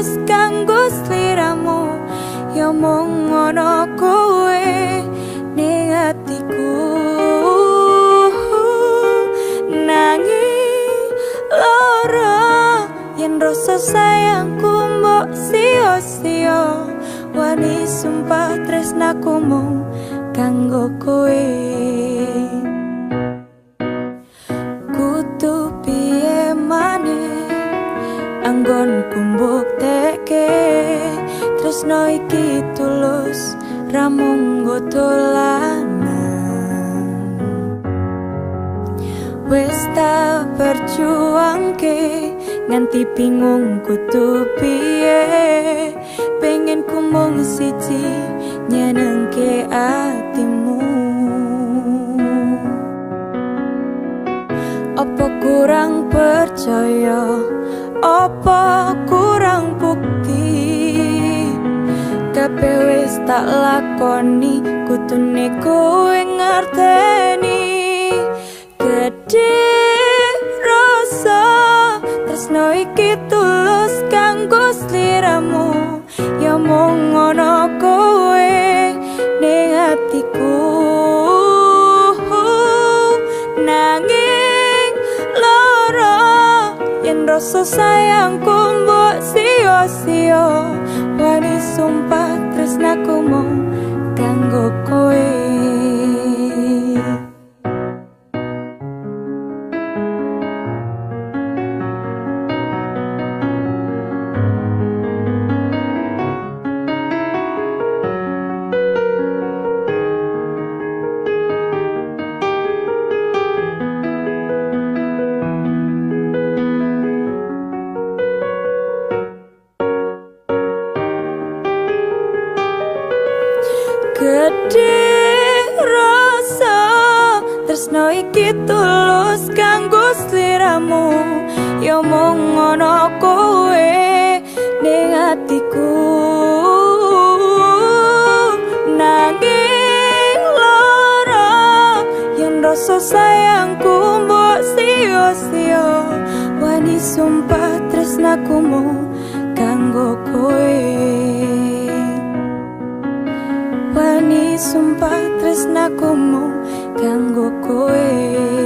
khusus kanggo sliramu Ya mung ngono kowe ning atiku. Nanging loro yen rasa sayangku mbok sia-sia Wani sumpah tresnaku mung kanggo kowe. Kutu piye mani anggon tresno iki tulus ramung gotolanan wis tak berjuang ke nganti bingung kutu piye. Pengen ku mung siji nyenengke atimu. Apa kurang percaya? Apa kurang bukti kabeh wis tak lakoni kutune kowe ngerteni. Gede tresno iki tulus kanggo sliramu. Ya mung ngono kowe ning atiku. Nanging lara yen rasa sayangku mbok sio-sio wani sumpah tresnaku mung kanggo sayangku mbok sio-sio. Wani sumpah tresnaku mu kanggo koe Wani sumpah tresnaku mu kanggo koe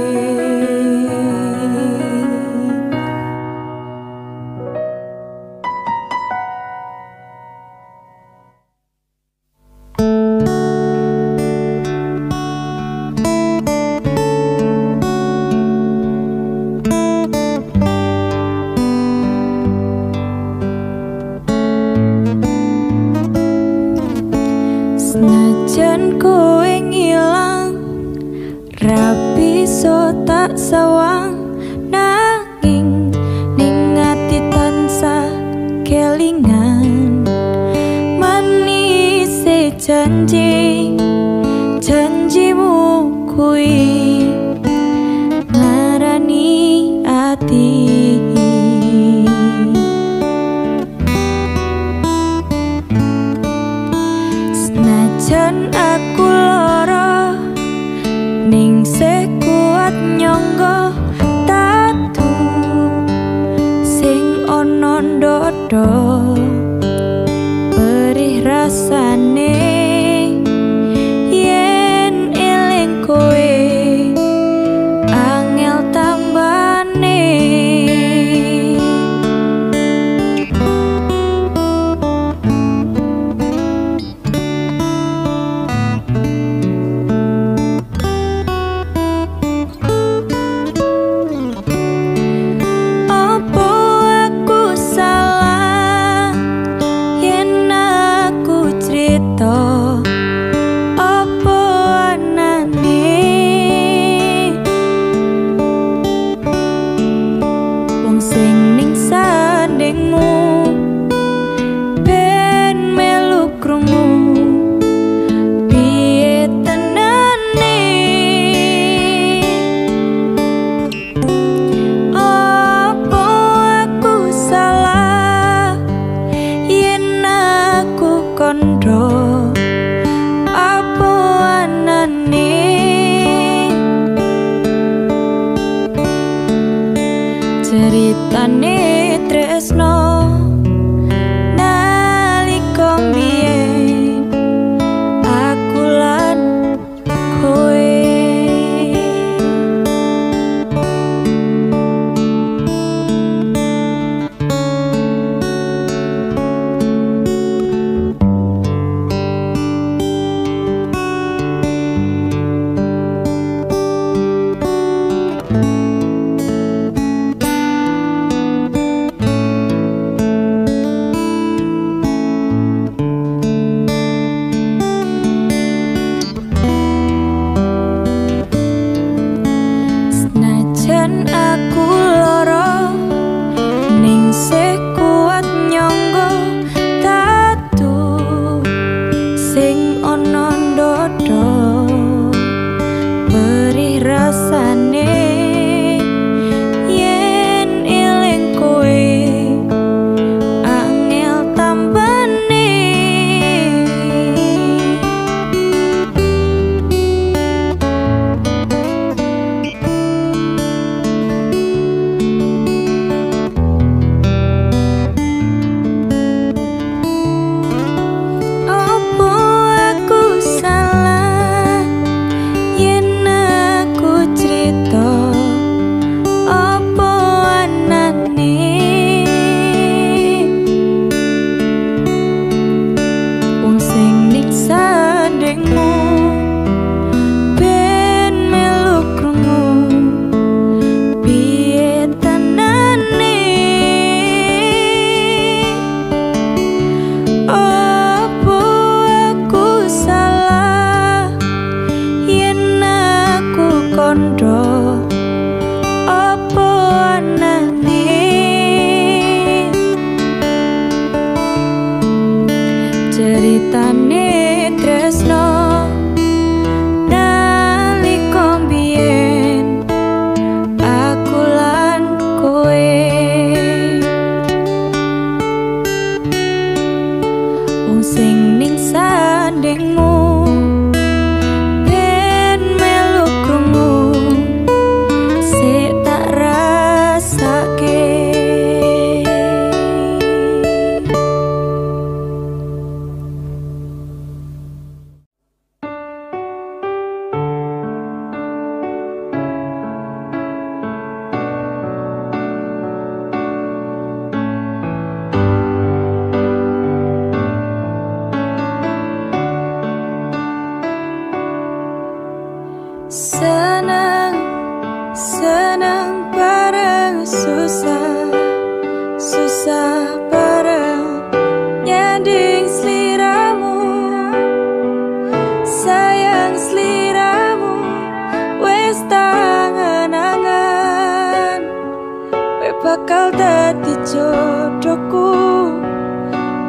jodohku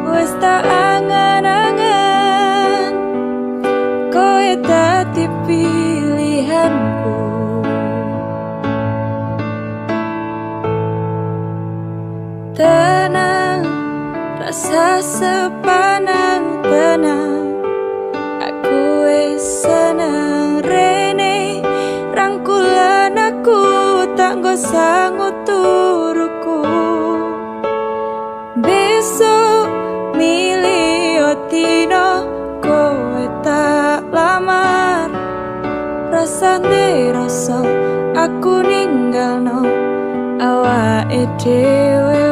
wis tak angan-angan. Koe dadi pilihanku. Tenang rasa rasa aku ninggalno. Awake dhewe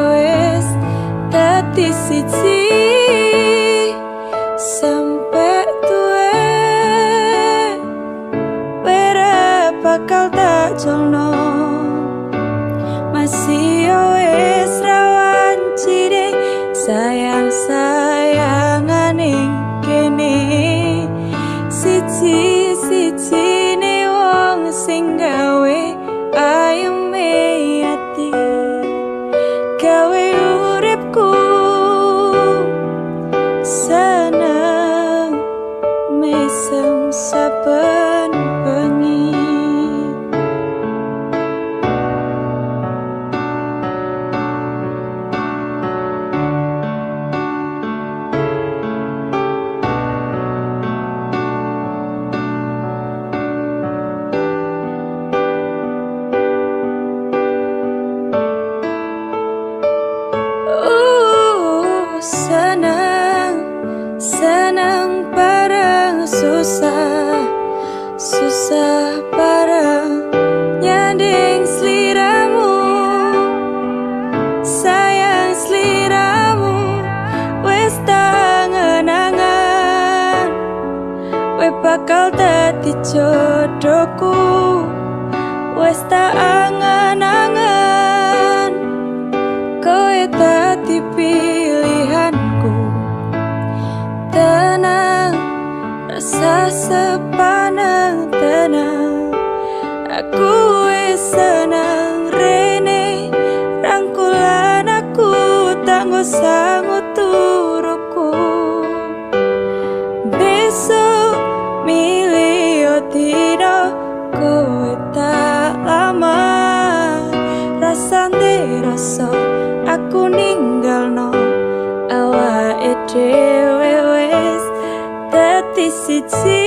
jodohku wis tak angan-angan kowe tadi pilihanku. Tenang rasa sepaneng tenang. Aku wis senang rene rangkulan aku tak ngusah share it with the city.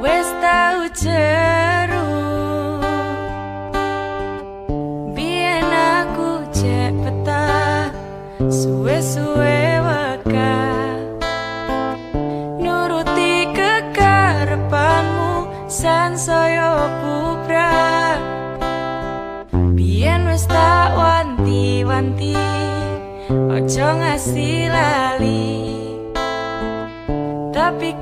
wis tau ceru biyen aku cek peta suwe suwe waka nuruti kekarepanmu san saya pupra biyen wis tak wanti-wanti ojo ngasih lali. Tapi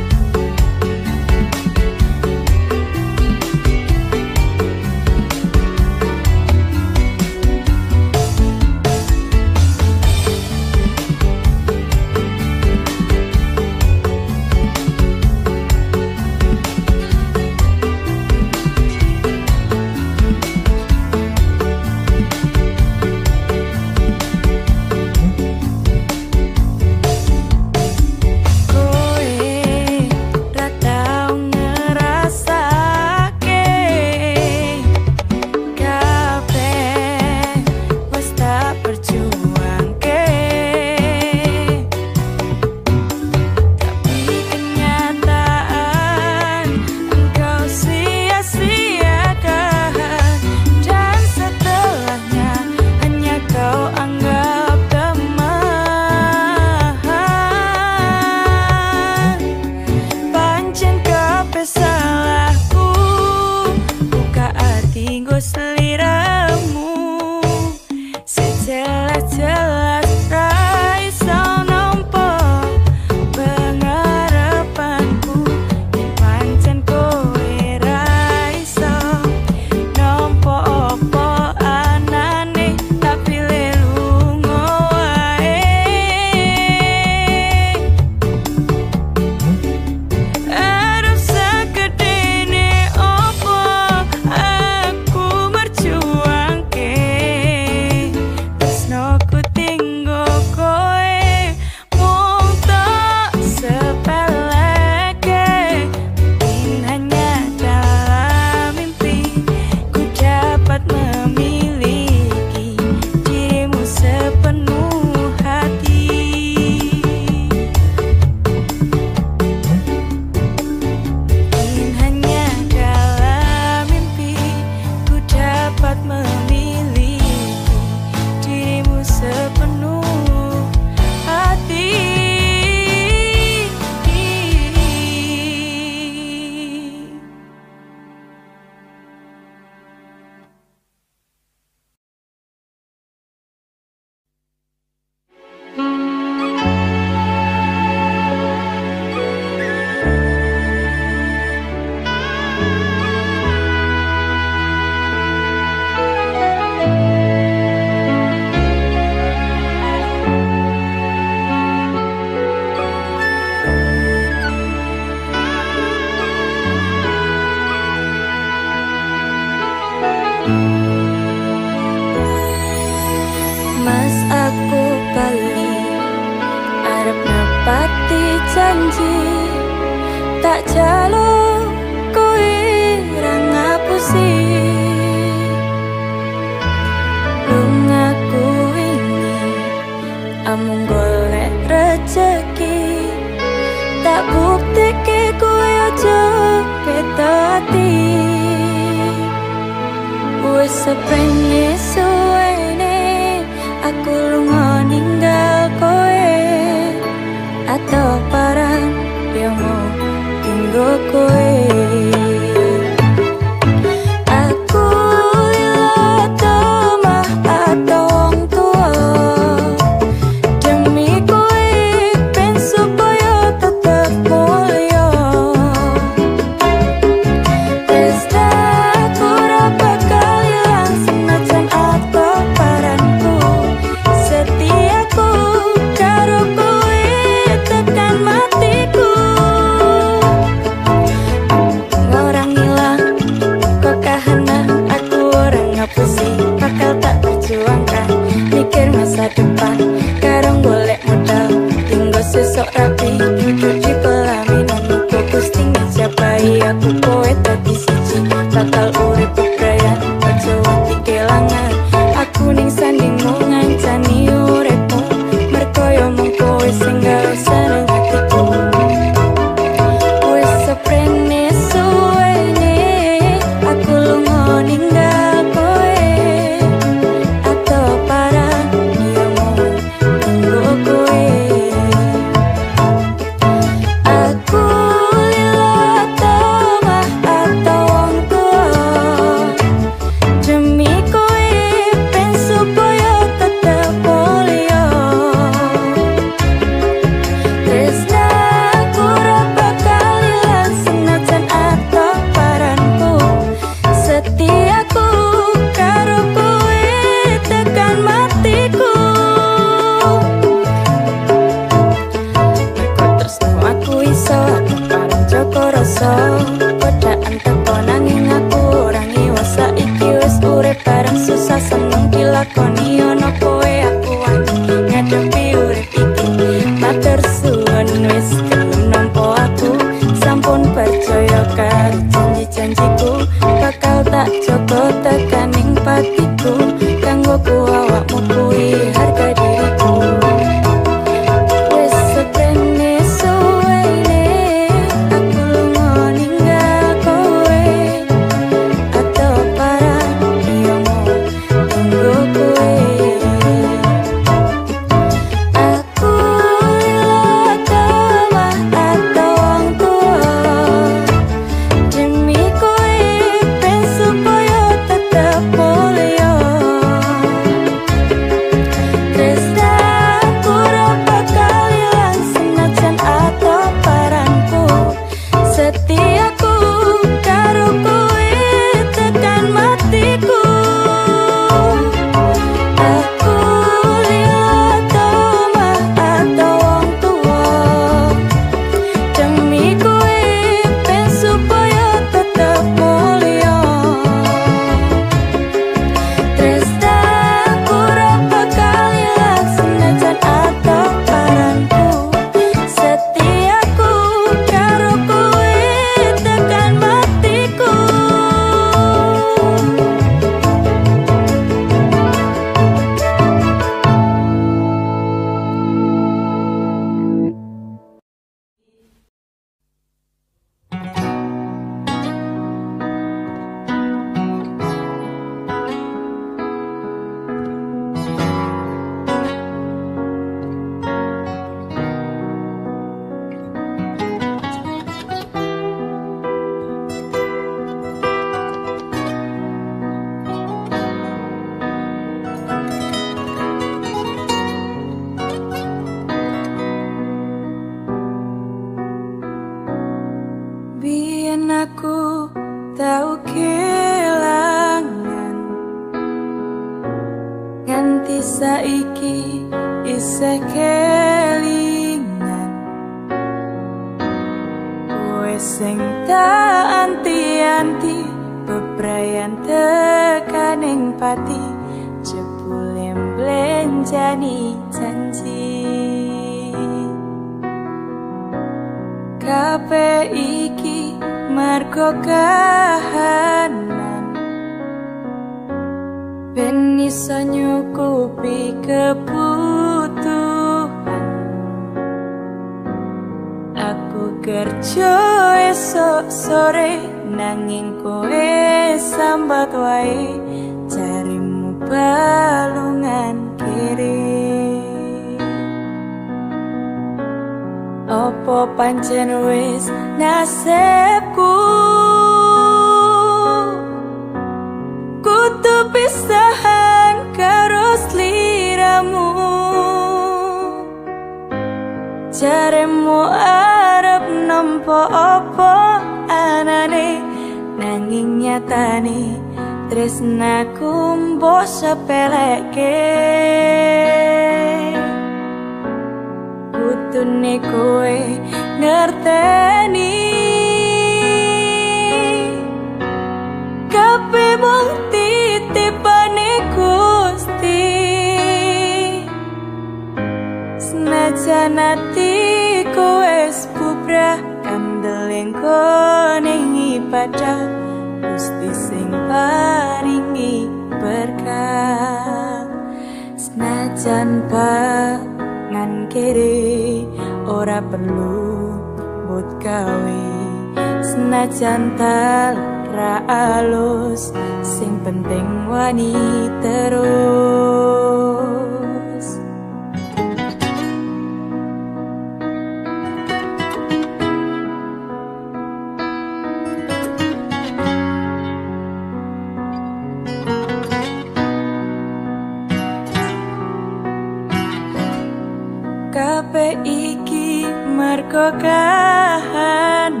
kabeh iki mergo kahanan.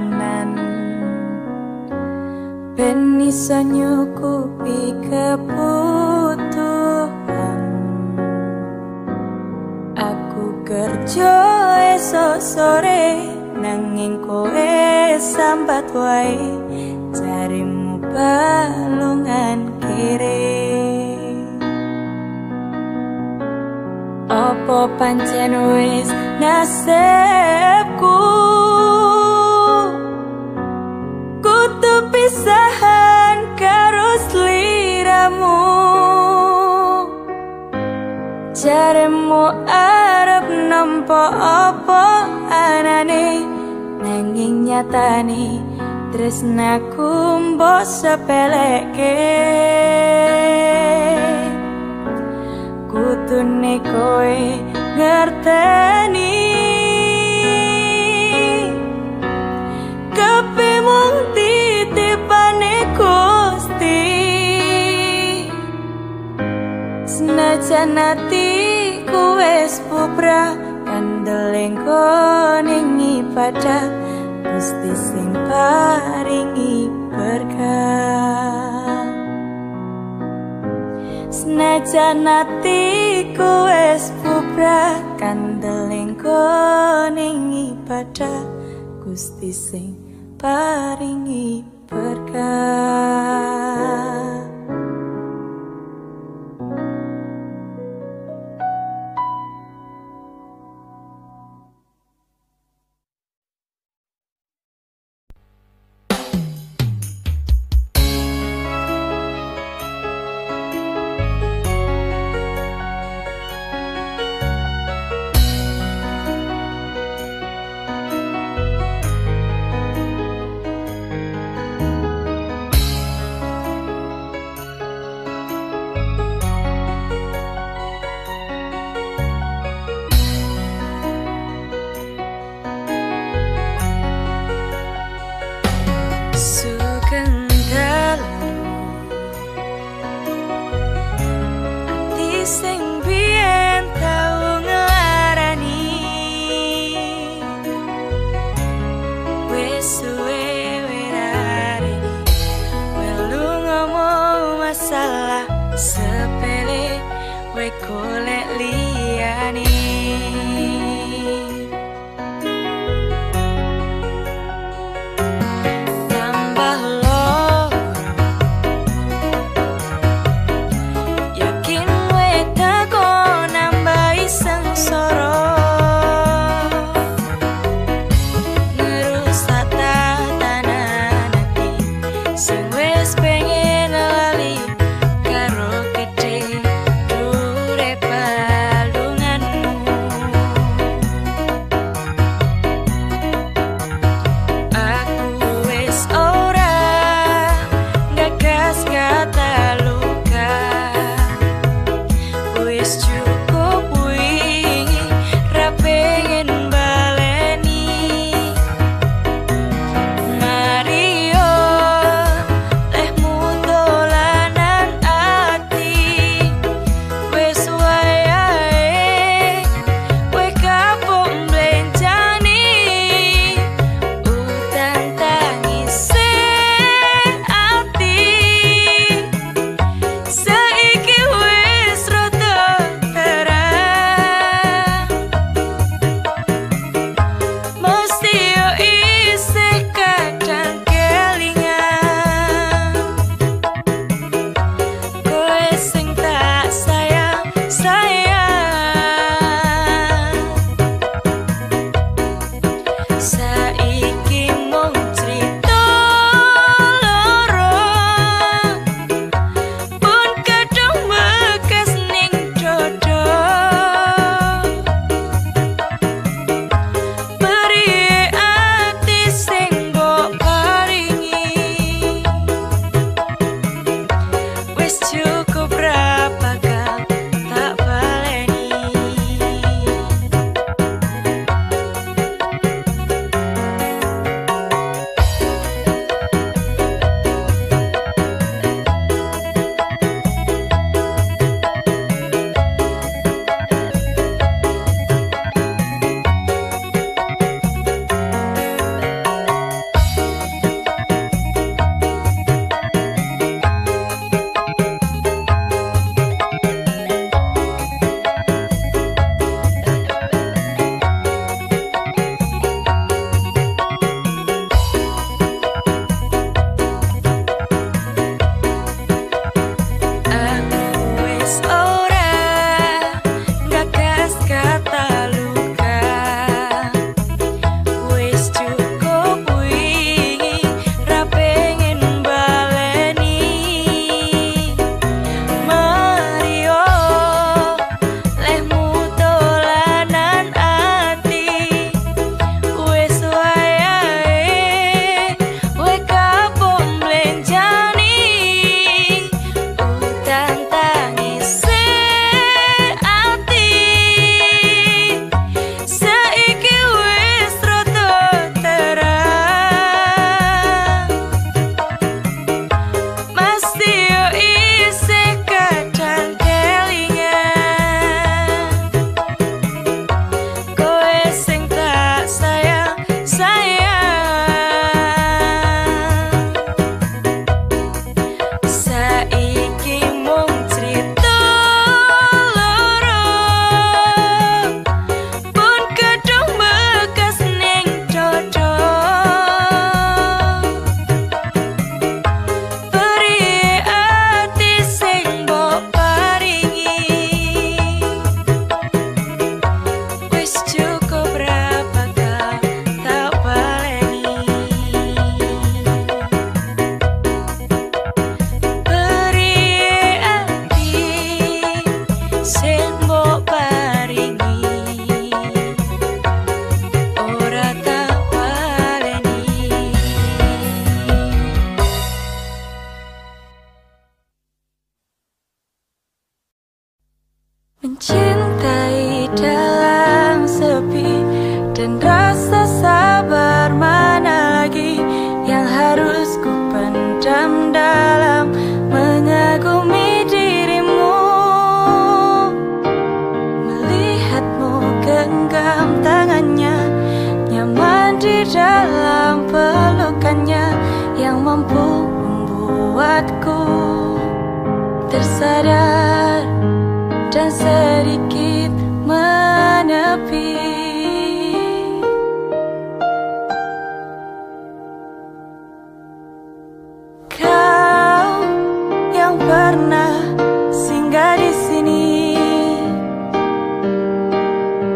Ben iso nyukupi kebutuhan. Aku kerja esok sore nanging kowe sambat wae. Carimu balungan kiri Apa pancen wis nasibku? Kutu pisahan karo sliramu. Jaremu arep nampa apa anane? Nanging nyatane tresnaku mbok sepeleke kutune kowe ngerteni. Kabeh mung titipane Gusti. Senajan atiku wis bubrah kandeleng koning ibadah Gusti sing paringi berkah Senajan atiku wis bubrah kandeleng koning ibadah Gusti sing paringi berkah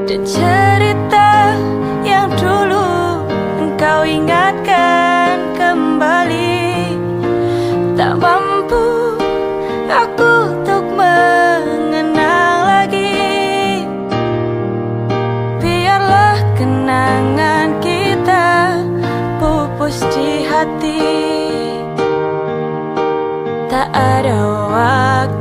Dan cerita yang dulu engkau ingatkan kembali. Tak mampu aku untuk mengenang lagi. Biarlah kenangan kita pupus di hati. Tak ada waktu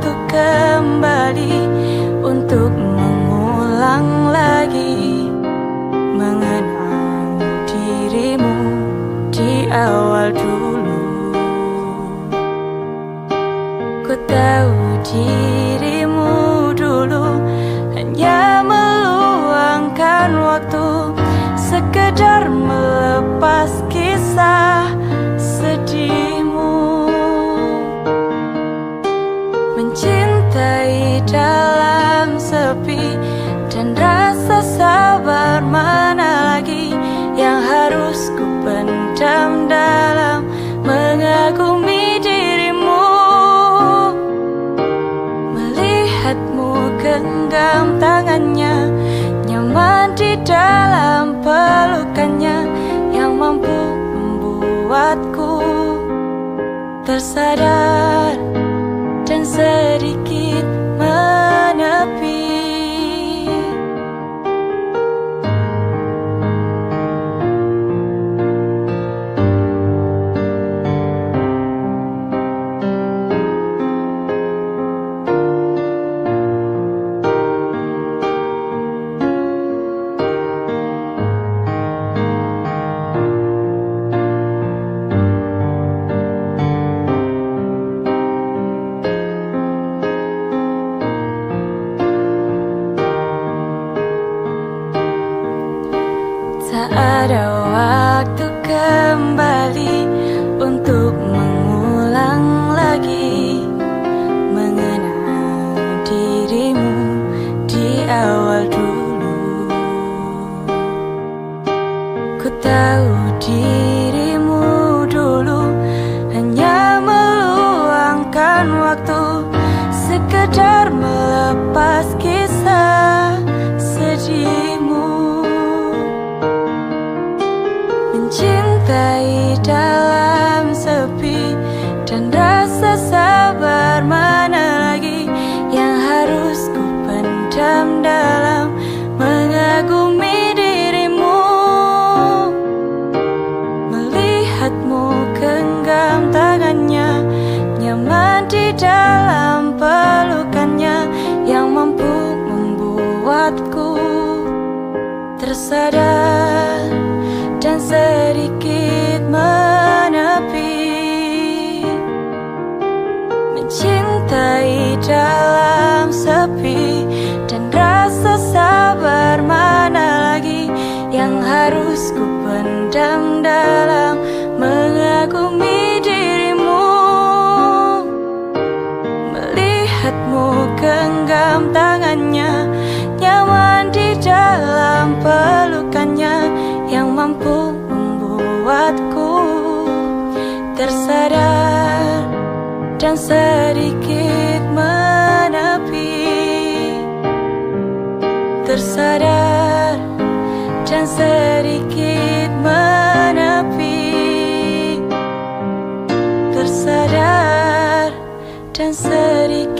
bersadar dan sedikit mampu membuatku tersadar dan sedikit menepi tersadar dan sedikit menepi tersadar dan sedikit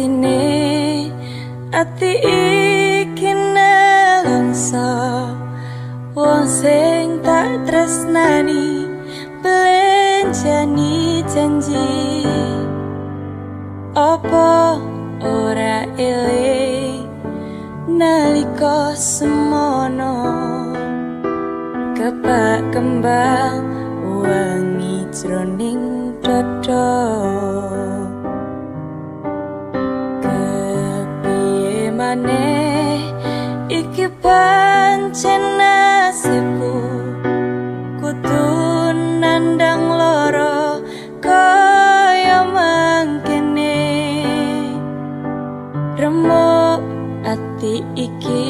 mestine ati iki nelongso wong sing tak tresnani belenjani janji. Apa ora ele nalika semono? Kepak kembang wangi jroning dada maneh iki pancen nasibku. Kudu nandang loro kaya mangkene. Remuk ati iki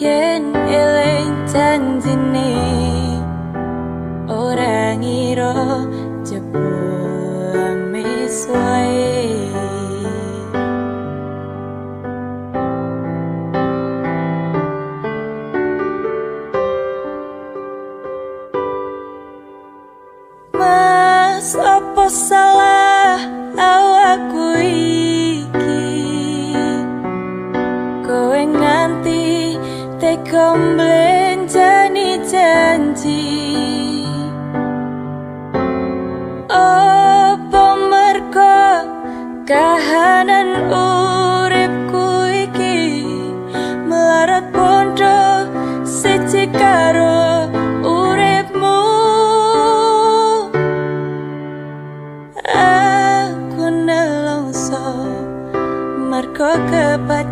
yen eling janjine. Ora ngira jebul miswae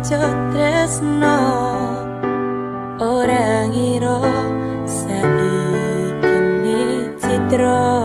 tresno ora ngira saiki citra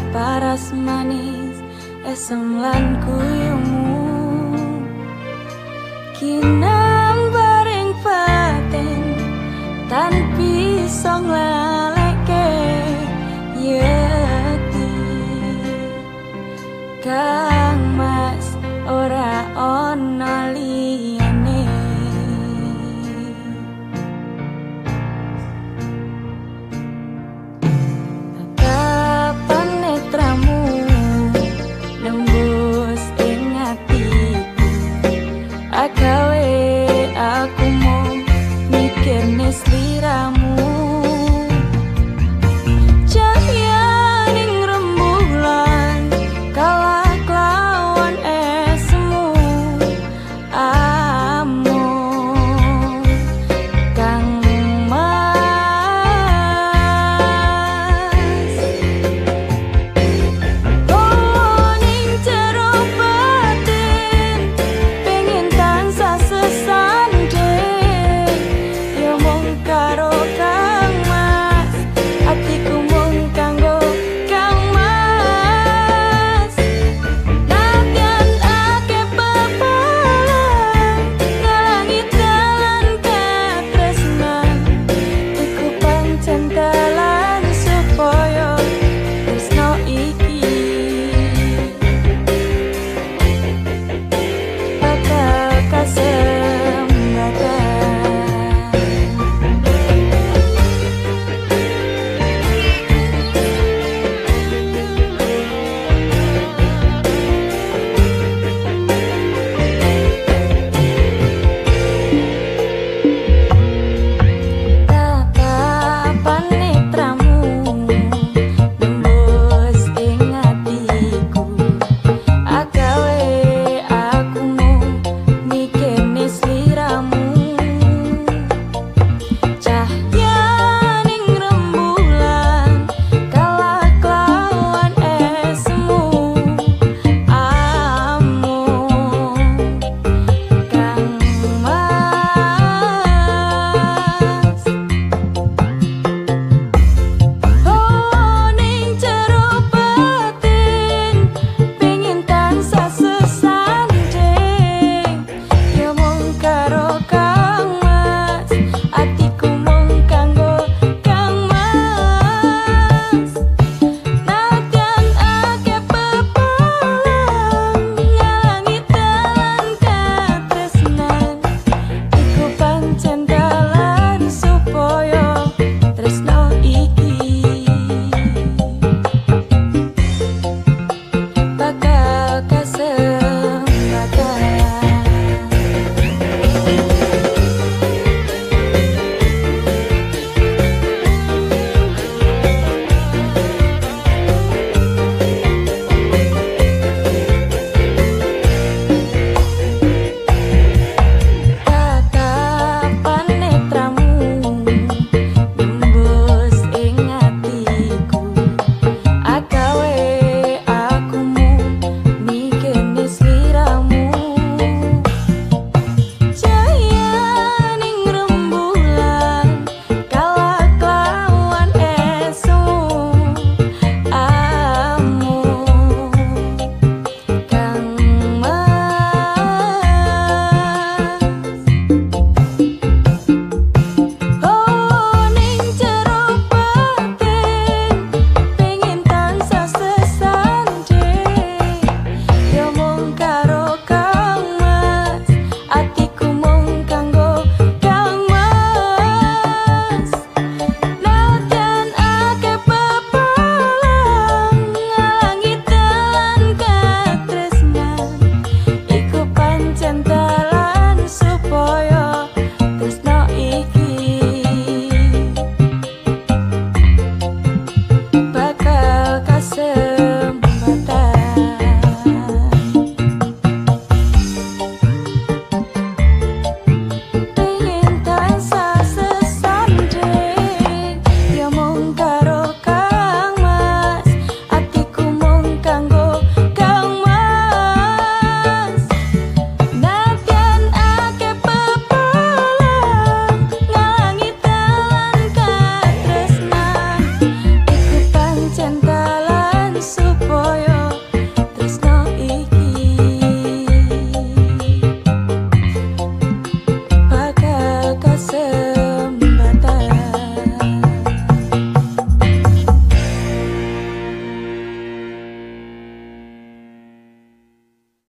Endah paras manis Esem lan kuyumu. Kinam bareng paten Tan pisong laleke Yeti Kang